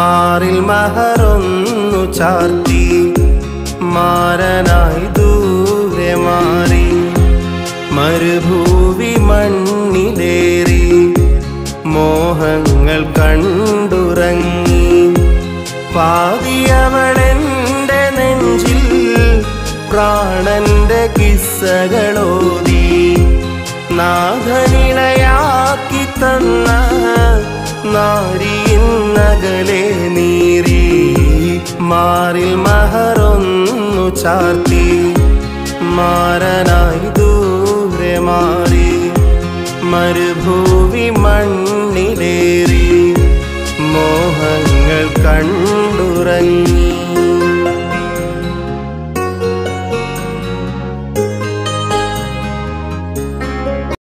മാറിൽ മഹറൊന്നു ചാർത്തി മാരനായി ദൂരെ മാറി മരുഭൂവി മണ്ണിലേറി മോഹങ്ങൾ കണ്ടുറങ്ങി. പാതിയവളെന്റെ നെഞ്ചിൽ പ്രാണന്റെ കിസ്സകളോതി നാഥനിണയാക്കി തന്ന നാരിയിന്നകലെ നീറി മാറിൽ മഹറൊന്നു ചാർത്തി. മാരനായി ദൂരെ മാറി മരുഭൂവി മണ്ണിലേറി. മോഹങ്ങൾ കണ്ടുറങ്ങി